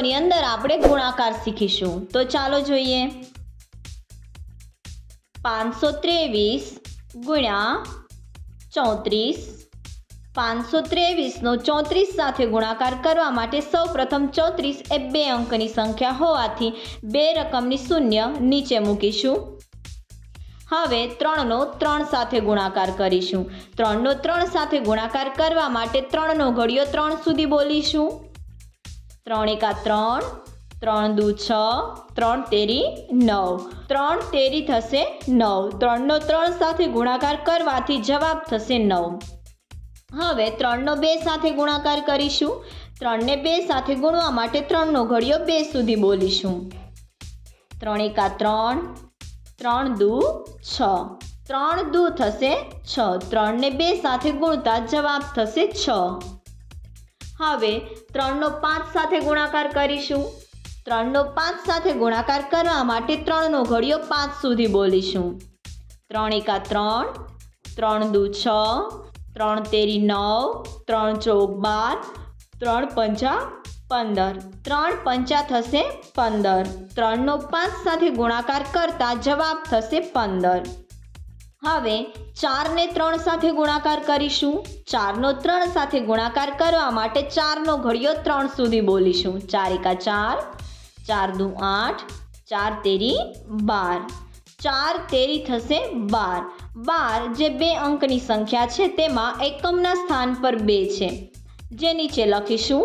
વિડીયોની અંદર આપણે ગુણાકાર શીખીશું. તો ચાલો જોઈએ. પાંચસો ત્રેવીસ ગુણ્યા ચોત્રીસ. પાંચસો ત્રેવીસનો ચોત્રીસ સાથે ગુણાકાર કરવા માટે સૌ પ્રથમ ચોત્રીસ એ બે અંકની સંખ્યા હોવાથી બે રકમની શૂન્ય નીચે મૂકીશું. હવે ત્રણનો ત્રણ સાથે ગુણાકાર કરીશું. ત્રણનો ત્રણ સાથે ગુણાકાર કરવા માટે ત્રણનો ઘડિયો ત્રણ સુધી બોલીશું. ત્રણ એકા ત્રણ ત્રણ દુ છ, ત્રણ તેરી નવ. ત્રણ તેરી થશે નવ. ત્રણનો ત્રણ સાથે ગુણાકાર કરવાથી જવાબ થશે નવ. હવે ત્રણનો બે સાથે ગુણાકાર કરીશું. ત્રણને બે સાથે ગુણવા માટે ત્રણનો ઘડિયો બે સુધી બોલીશું. ત્રણ એકા ત્રણ ત્રણ દુ છ. ત્રણ દુ થશે છ. ત્રણને બે સાથે ગુણતા જવાબ થશે છ. હવે ત્રણનો પાંચ સાથે ગુણાકાર કરીશું. ત્રણનો પાંચ સાથે ગુણાકાર કરવા માટે ત્રણનો ઘડિયો પાંચ સુધી બોલીશું. ત્રણ એકા ત્રણ ત્રણ દુ છ, ત્રણ તેરી નવ, ત્રણ ચોક બાર, ત્રણ પંચા પંદર. ત્રણ પંચા થશે પંદર. ત્રણનો પાંચ સાથે ગુણાકાર કરતા જવાબ થશે પંદર. હવે ચારને ત્રણ સાથે ગુણાકાર કરીશું. ચારનો ત્રણ સાથે ગુણાકાર કરવા માટે ચારનો ઘડિયો ત્રણ સુધી બોલીશું. ચાર એકા ચાર ચાર દુ આઠ, ચાર તેરી બાર. ચાર તેરી થશે બાર. બાર જે બે અંકની સંખ્યા છે તેમાં એકમના સ્થાન પર બે છે. જે નીચે લખીશું.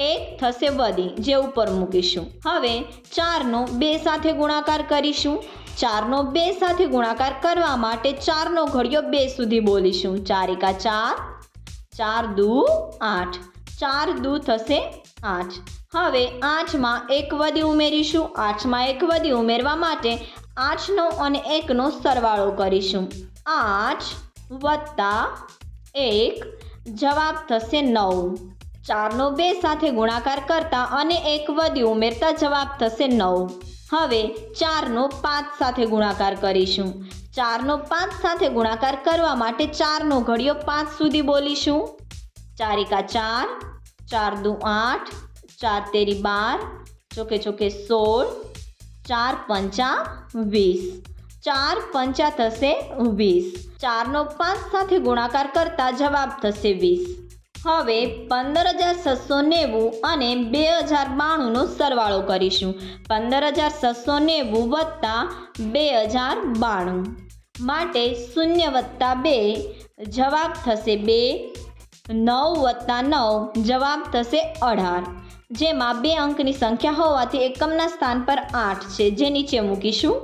એક થશે વધી, જે ઉપર મૂકીશું. હવે ચારનો બે સાથે ગુણાકાર કરીશું. ચારનો બે સાથે ગુણાકાર કરવા માટે ચારનો ઘડિયો બે સુધી બોલીશું. ચાર એકા ચાર ચાર દુ આઠ. ચાર દુ થશે આઠ. હવે આઠમાં એક વધી ઉમેરીશું. આઠમાં એક વધી ઉમેરવા માટે આઠનો અને એકનો સરવાળો કરીશું. આઠ વત્તા એક જવાબ થશે નવ. ચારનો બે સાથે ગુણાકાર કરતા અને એક વધી ઉમેરતા જવાબ થશે નવ. હવે ચારનો પાંચ સાથે ગુણાકાર કરીશું. ચારનો પાંચ સાથે ગુણાકાર કરવા માટે ચારનો ઘડિયો પાંચ સુધી બોલીશું. ચારિકા ચાર ચાર દુ આઠ, ચાર તેરી બાર, ચોકે ચોકે સોળ, ચાર પંચા વીસ. ચાર પંચા થશે વીસ. ચારનો પાંચ સાથે ગુણાકાર કરતા જવાબ થશે વીસ. હવે પંદર હજાર છસો નેવું અને બે હજાર બાણુંનો સરવાળો કરીશું. પંદર હજાર છસો નેવું વત્તા બે હજાર બાણું માટે શૂન્ય વત્તા બે જવાબ થશે બે, નવ વત્તા નવ જવાબ થશે અઢાર. જેમાં બે અંકની સંખ્યા હોવાથી એકમના સ્થાન પર આઠ છે. જે નીચે મૂકીશું.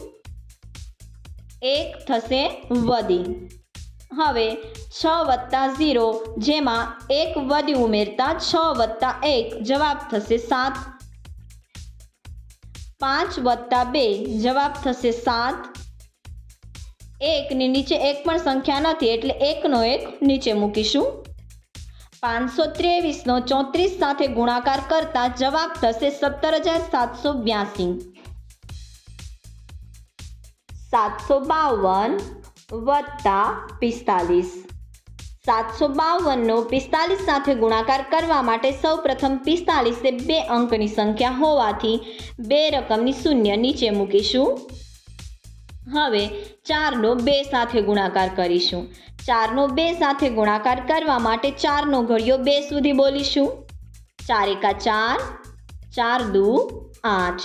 એક થશે વધી. હવે છ વત્તા ઝીરો જેમાં એક વધી ઉમેરતા છ વત્તા એક જવાબ થશે સાત. પાંચ વત્તા બે જવાબ થશે સાત. એકની નીચે એક પણ સંખ્યા નથી એટલે એકનો એક નીચે મૂકીશું. પાંચસો ત્રેવીસનો ચોત્રીસ સાથે ગુણાકાર કરતા જવાબ થશે સત્તર હજાર સાતસો બ્યાસી. સાતસો બાવન વત્તા પિસ્તાલીસ. સાતસો બાવનનો પિસ્તાલીસ સાથે ગુણાકાર કરવા માટે સૌ પ્રથમ પિસ્તાલીસ બે અંકની સંખ્યા હોવાથી બે રકમની શૂન્ય નીચે મૂકીશું. હવે ચારનો બે સાથે ગુણાકાર કરીશું. ચારનો બે સાથે ગુણાકાર કરવા માટે ચારનો ઘડિયો બે સુધી બોલીશું. ચાર એકા ચાર ચાર દુ આઠ.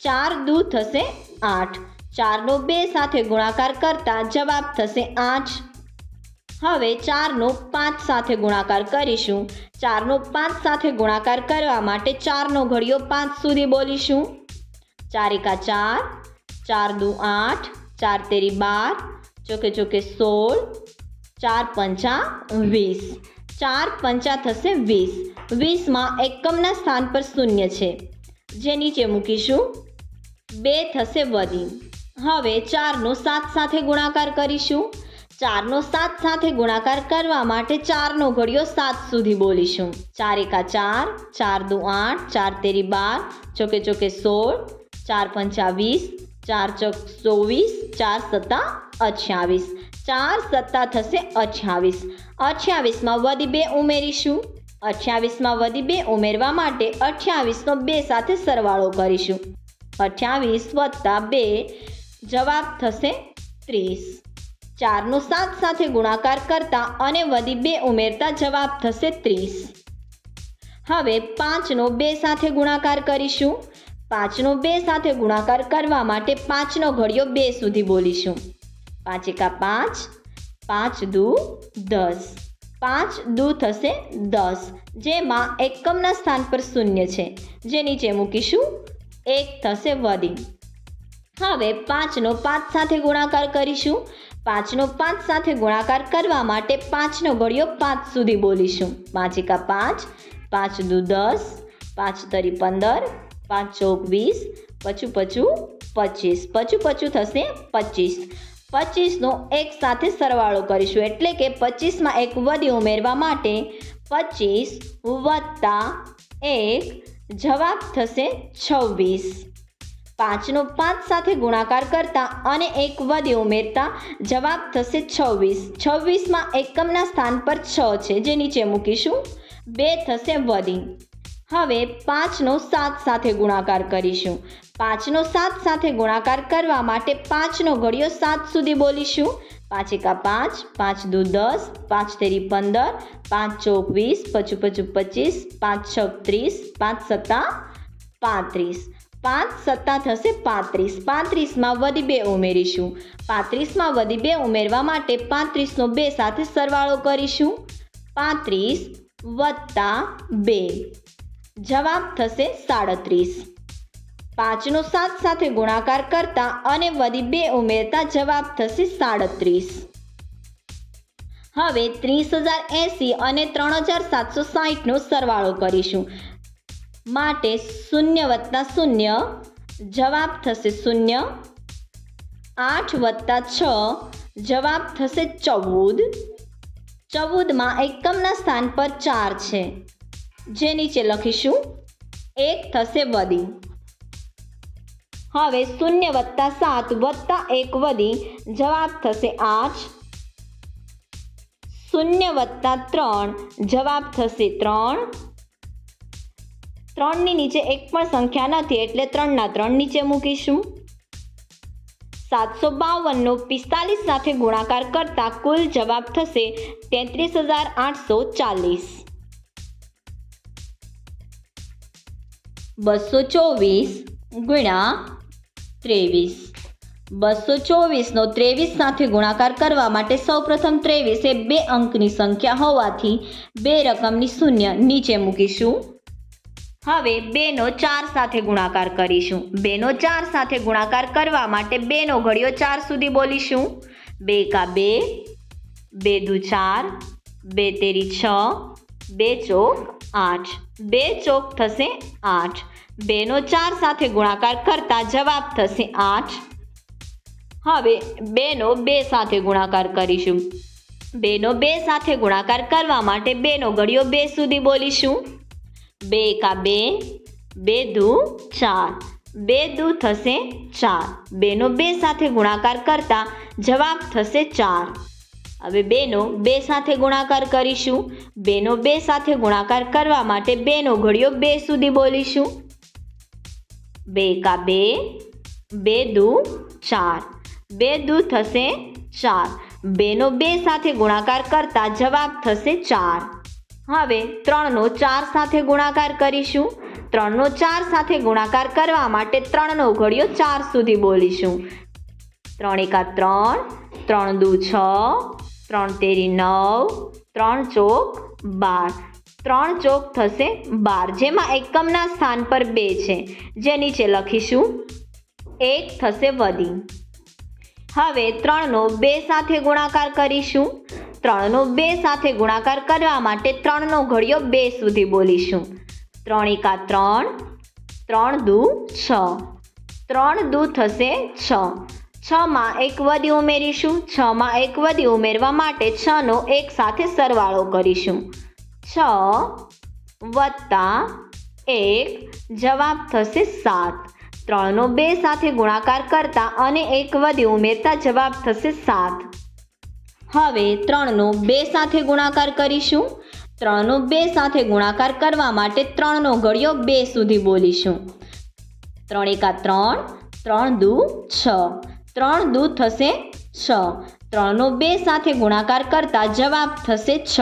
ચાર દુ થશે આઠ. ચારનો બે સાથે ગુણાકાર કરતા જવાબ થશે આઠ. હવે ચારનો પાંચ સાથે ગુણાકાર કરીશું. ચારનો પાંચ સાથે ગુણાકાર કરવા માટે ચારનો ઘડિયો પાંચ સુધી બોલીશું. ચાર એકા ચાર ચાર દુ આઠ, ચાર તેરી બાર, ચોકે ચોકે સોળ, ચાર પંચા વીસ. ચાર પંચા થશે વીસ. વીસમાં એકમના સ્થાન પર શૂન્ય છે. જે નીચે મૂકીશું. બે થશે વધી. હવે ચારનો સાત સાથે ગુણાકાર કરીશું. ચારનો સાત સાથે ગુણાકાર કરવા માટે ચારનો ઘડિયો સાત સુધી બોલીશું. ચાર એકા ચાર ચાર દુ આઠ, ચાર તેરી બાર, ચોકે ચોકે સોળ, ચાર પંચા વીસ, ચાર ચોક ચોવીસ, ચાર સત્તા અઠ્યાવીસ. ચાર સત્તા થશે અઠ્યાવીસ. અઠ્યાવીસમાં વધી બે ઉમેરીશું. અઠ્યાવીસમાં વધી બે ઉમેરવા માટે અઠ્યાવીસનો બે સાથે સરવાળો કરીશું. અઠ્યાવીસ વત્તા બે જવાબ થશે ત્રીસ. ચારનો સાત સાથે ગુણાકાર કરતા અને વધી બે ઉમેરતા જવાબ થશે ત્રીસ. હવે પાંચનો બે સાથે ગુણાકાર કરીશું. પાંચનો બે સાથે ગુણાકાર કરવા માટે પાંચનો ઘડિયો બે સુધી બોલીશું. પાંચ એકા પાંચ પાંચ દુ દસ. પાંચ દુ થશે દસ, જેમાં એકમના સ્થાન પર શૂન્ય છે. જે નીચે મૂકીશું. એક થશે વધી. હવે પાંચનો પાંચ સાથે ગુણાકાર કરીશું. પાંચનો પાંચ સાથે ગુણાકાર કરવા માટે પાંચનો ગળ્યો પાંચ સુધી બોલીશું. પાંચ એકા પાંચ પાંચ દુ દસ, પાંચ તરી પંદર, પાંચ ચોક વીસ, પચું પચું પચીસ. પચું પચું થશે પચીસ. પચીસનો એક સાથે સરવાળો કરીશું એટલે કે પચીસમાં એક વધી ઉમેરવા માટે પચીસ વત્તા એક જવાબ થશે છવ્વીસ. પાંચનો પાંચ સાથે ગુણાકાર કરતા અને એક વધી ઉમેરતા જવાબ થશે છવ્વીસ. છવ્વીસમાં એકમના સ્થાન પર છ છે, જે નીચે મૂકીશું. બે થશે વધી. હવે પાંચનો સાત સાથે ગુણાકાર કરીશું. પાંચનો સાત સાથે ગુણાકાર કરવા માટે પાંચનો ઘડિયો સાત સુધી બોલીશું. પાંચ એકા પાંચ પાંચ દુ દસ, પાંચ તેરી પંદર, પાંચ ચોક વીસ પચું પચું પચીસ, પાંચ છક પાંચ સત્તા પાંત્રીસ. પાંચ, સત્તા થશે પાંત્રીસ. પાંત્રીસમાં વધી બે ઉમેરીશું. પાંત્રીસમાં વધી બે ઉમેરવા માટે પાંત્રીસનો બે સાથે સરવાળો કરીશું. પાંત્રીસ વત્તા બે. જવાબ થશે સાડત્રીસ. પાંચનો સાત સાથે ગુણાકાર કરતા અને વધી બે ઉમેરતા જવાબ થશે સાડત્રીસ. હવે ત્રીસ હજાર એંસી અને ત્રણ હજાર સાતસો સાહીઠનો સરવાળો કરીશું. માટે શૂન્ય વત્તા શૂન્ય, જવાબ થશે શૂન્ય. આઠ વત્તા છ, જવાબ થશે ચૌદ. ચૌદમાં એકમના સ્થાન પર ચાર છે. જે નીચે લખીશું. એક થશે વધી હવે શૂન્ય વત્તા સાત વત્તા એક વધી જવાબ થશે આઠ. શૂન્ય વત્તા ત્રણ, જવાબ થશે ત્રણ. ત્રણની નીચે એક પણ સંખ્યા નથી એટલે ત્રણના ત્રણ નીચે મૂકીશું. સાતસો બાવનનો પિસ્તાલીસ સાથે ગુણાકાર કરતા કુલ જવાબ થશે તેત્રીસ હજાર આઠસો ચાલીસ. બસો ચોવીસ ગુણ્યા ત્રેવીસ. બસો ચોવીસનો ત્રેવીસ સાથે ગુણાકાર કરવા માટે સૌપ્રથમ ત્રેવીસ એ બે અંકની સંખ્યા હોવાથી બે રકમની શૂન્ય નીચે મૂકીશું. હવે બેનો ચાર સાથે ગુણાકાર કરીશું. બેનો ચાર સાથે ગુણાકાર કરવા માટે બેનો ઘડિયો ચાર સુધી બોલીશું. બે કા બે બે દુ ચાર, બે તેરી છ, બે ચોક આઠ. બે ચોક થશે આઠ. બેનો ચાર સાથે ગુણાકાર કરતા જવાબ થશે આઠ. હવે બેનો બે સાથે ગુણાકાર કરીશું. બેનો બે સાથે ગુણાકાર કરવા માટે બેનો ઘડિયો બે સુધી બોલીશું. બે કા બે? બે દુ ચાર. બે દુ થશે ચાર. બેનો બે સાથે ગુણાકાર કરતા જવાબ થશે ચાર. હવે બેનો બે સાથે ગુણાકાર કરીશું. બેનો બે સાથે ગુણાકાર કરવા માટે બેનો ઘડિયો બે સુધી બોલીશું. બે કા બે? બે દુ ચાર. બે દુ થશે ચાર. બેનો બે સાથે ગુણાકાર કરતા જવાબ થશે ચાર. હવે ત્રણનો ચાર સાથે ગુણાકાર કરીશું. ત્રણનો ચાર સાથે ગુણાકાર કરવા માટે ત્રણનો ઘડિયો ચાર સુધી બોલીશું. ત્રણ એકા ત્રણ ત્રણ દુ છ, ત્રણ તેરી નવ, ત્રણ ચોક બાર. ત્રણ ચોક થશે બાર, જેમાં એકમના સ્થાન પર બે છે. જે નીચે લખીશું. એક થશે વધી. હવે ત્રણનો બે સાથે ગુણાકાર કરીશું. ત્રણનો બે સાથે ગુણાકાર કરવા માટે ત્રણનો ઘડિયો બે સુધી બોલીશું. ત્રણ એકા ત્રણ ત્રણ દુ છ. ત્રણ દુ થશે છ. છમાં એક વધી ઉમેરીશું. છમાં એક વધી ઉમેરવા માટે છનો એક સાથે સરવાળો કરીશું. છ વત્તા એક જવાબ થશે સાત. ત્રણનો બે સાથે ગુણાકાર કરતા અને એક વધી ઉમેરતા જવાબ થશે સાત. હવે ત્રણનો બે સાથે ગુણાકાર કરીશું. ત્રણનો બે સાથે ગુણાકાર કરવા માટે ત્રણનો ઘડિયો બે સુધી બોલીશું. ત્રણ એકા ત્રણ ત્રણ દુ છ. ત્રણ દુ થશે છ. ત્રણનો બે સાથે ગુણાકાર કરતા જવાબ થશે છ.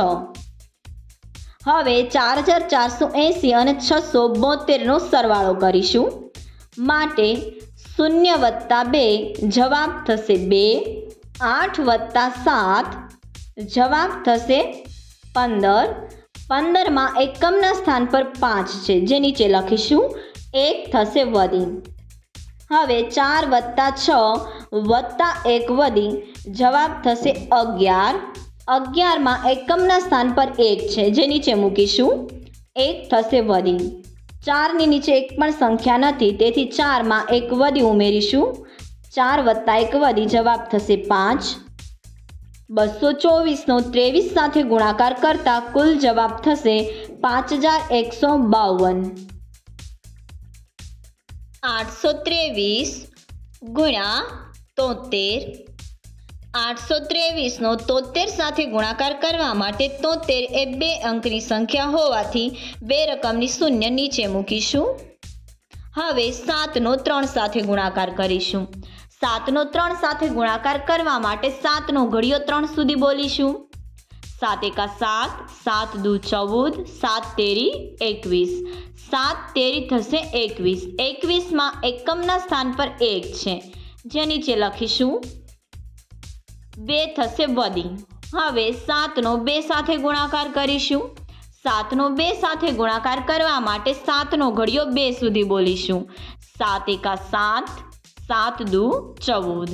હવે ચાર હજાર ચારસો એંસી અને છસો બોતેરનો સરવાળો કરીશું. માટે શૂન્ય વત્તા બે જવાબ થશે બે, આઠ વત્તા સાત જવાબ થશે પંદર. પંદરમાં એકમના સ્થાન પર પાંચ છે, જે નીચે લખીશું. એક થશે વધી. હવે ચાર વત્તા છ વત્તા એક વધી. જવાબ થશે અગિયાર. અગિયારમાં એકમના સ્થાન પર એક છે, જે નીચે મૂકીશું. એક થશે વધી. ચારની નીચે એક પણ સંખ્યા નથી. તેથી ચારમાં એક વધી ઉમેરીશું. ચાર વત્તા એક વધી જવાબ થશે પાંચ. બસો ચોવીસનો ત્રેવીસ સાથે ગુણાકાર કરતા કુલ જવાબ થશે પાંચ હજાર એકસો બાવન. આઠસો ત્રેવીસ ગુણ્યા તોતેર આઠસો ત્રેવીસનો તોતેર સાથે ગુણાકાર કરવા માટે તોતેર એ બે અંકની સંખ્યા હોવાથી બે રકમની શૂન્ય નીચે મૂકીશું. હવે સાતનો ત્રણ સાથે ગુણાકાર કરીશું. સાતનો ત્રણ સાથે ગુણાકાર કરવા માટે સાતનો ઘડિયો ત્રણ સુધી બોલીશું. સાત એકા સાત સાત દુ ચૌદ, સાત તેરી એકવીસ. સાત તેરી થશે એકવીસ. એકવીસમાં એકમના સ્થાન પર એક છે. જે નીચે લખીશું. બે થશે વધી હવે સાતનો બે સાથે ગુણાકાર કરીશું. સાતનો બે સાથે ગુણાકાર કરવા માટે સાતનો ઘડિયો બે સુધી બોલીશું. સાત એકા સાત સાત દુ ચૌદ.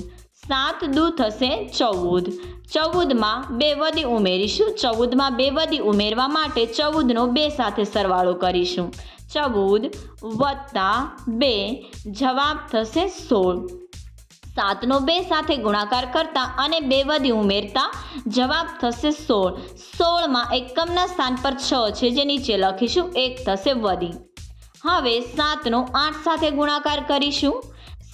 સાત દુ થશે ચૌદ. ચૌદમાં બે વધી ઉમેરીશું. ચૌદમાં બે વધી ઉમેરવા માટે ચૌદનો બે સાથે સરવાળો કરીશું. ચૌદ વત્તા બે જવાબ થશે સોળ. સાતનો બે સાથે ગુણાકાર કરતા અને બે વધી ઉમેરતા જવાબ થશે સોળ. સોળમાં એકમના સ્થાન પર છ છે, જે નીચે લખીશું, એક થશે વધી હવે સાતનો આઠ સાથે ગુણાકાર કરીશું.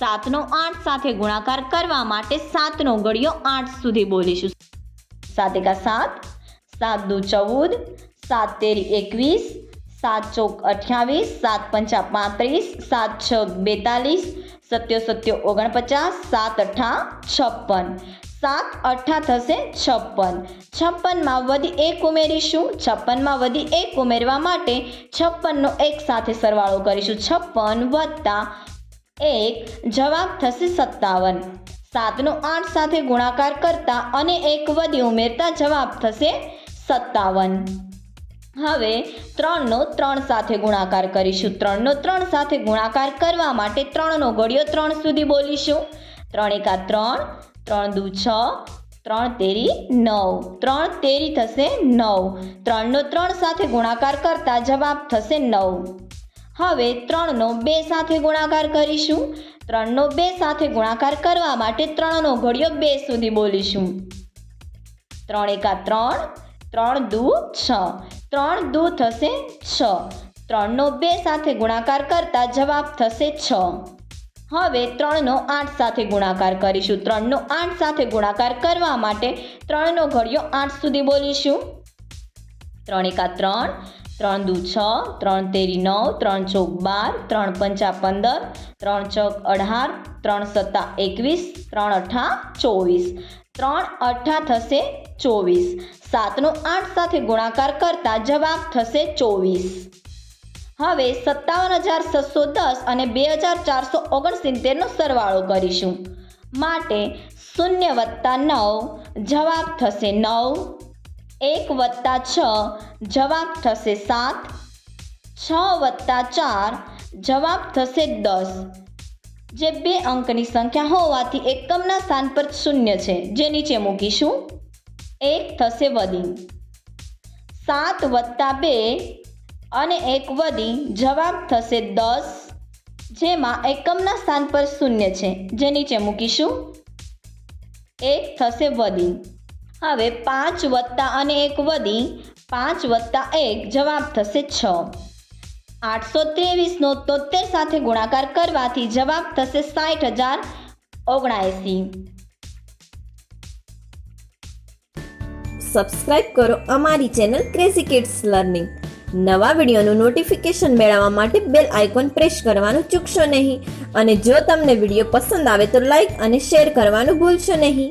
સાતનો આઠ સાથે ગુણાકાર કરવા માટે સાતનો ગળિયો આઠ સુધી બોલીશું. સાત એકા સાત સાત દુ ચૌદ, સાત તેરી એકવીસ સાત ચોક અઠ્યાવીસ, સાત પંચા પાંત્રીસ, સાત છ બેતાલીસ, સત્યો સત્યો ઓગણપચાસ, સાત અઠ્ઠા છપ્પન. સાત અઠ્ઠા થશે છપ્પન. છપ્પનમાં વધી એક ઉમેરીશું. છપ્પનમાં વધી એક ઉમેરવા માટે છપ્પનનો એક સાથે સરવાળો કરીશું. છપ્પન વત્તા એક જવાબ થશે સત્તાવન. સાતનો આઠ સાથે ગુણાકાર કરતા અને એક વધી ઉમેરતા જવાબ થશે સત્તાવન. હવે ત્રણનો ત્રણ સાથે ગુણાકાર કરીશું. ત્રણનો ત્રણ સાથે ગુણાકાર કરવા માટે ત્રણનો ઘડિયો ત્રણ સુધી બોલીશું. ત્રણ એકા ત્રણ ત્રણ દુ છ, ત્રણ તેરી નવ. ત્રણ તેરી થશે નવ. ત્રણનો ત્રણ સાથે ગુણાકાર કરતા જવાબ થશે નવ. હવે ત્રણનો બે સાથે ગુણાકાર કરીશું. ત્રણનો બે સાથે ગુણાકાર કરવા માટે ત્રણનો ઘડિયો બે સુધી બોલીશું. ત્રણ એકા ત્રણ ત્રણ દુ છ. ત્રણ દો થશે છ. ત્રણનો બે સાથે ગુણાકાર કરતા જવાબ થશે છ. હવે ત્રણનો આઠ સાથે ગુણાકાર કરીશું. ત્રણનો આઠ સાથે ગુણાકાર કરવા માટે ત્રણનો ઘડિયો આઠ સુધી બોલીશું. ત્રણ એકા ત્રણ ત્રણ દુ છ, ત્રણ તેરી નવ, ત્રણ ચોક બાર, ત્રણ પંચા પંદર, ત્રણ ચોક અઢાર, ત્રણ સત્તા એકવીસ, ત્રણ અઠા ચોવીસ. ત્રણ, અઠા થશે ચોવીસ. સાતનો આઠ સાથે ગુણાકાર કરતા જવાબ થશે ચોવીસ. હવે સત્તાવન હજાર છસો દસ અને બે હજાર ચારસો ઓગણસિત્તેરનો સરવાળો કરીશું. માટે શૂન્ય વત્તા નવ, જવાબ થશે નવ. એક વત્તા છ, જવાબ થશે સાત. છ વત્તા ચાર, જવાબ થશે દસ. જે બે અંકની સંખ્યા હોવાથી એકમના સ્થાન પર શૂન્ય છે. જે નીચે મૂકીશું. એક થશે વધી સાત વત્તા બે અને એક વધી જવાબ થશે દસ. જેમાં એકમના સ્થાન પર શૂન્ય છે. જે નીચે મૂકીશું. એક થશે વધી હવે પાંચ વત્તા અને એક વધી પાંચ વત્તા એક જવાબ થશે છ. આઠસો ત્રેવીસનો તોતેર સાથે ગુણાકાર કરવાથી જવાબ થશે સાઠ હજાર ઓગણાએસી. સબસ્ક્રાઇબ કરો અમારી ચેનલ ક્રેઝી કિડ્સ લર્નિંગ નવા વિડીયોનું નોટિફિકેશન મેળવવા માટે બેલ આઇકોન પ્રેસ કરવાનું ચૂકશો નહીં. અને જો તમને વીડિયો પસંદ આવે તો લાઇક અને શેર કરવાનું ભૂલશો નહીં.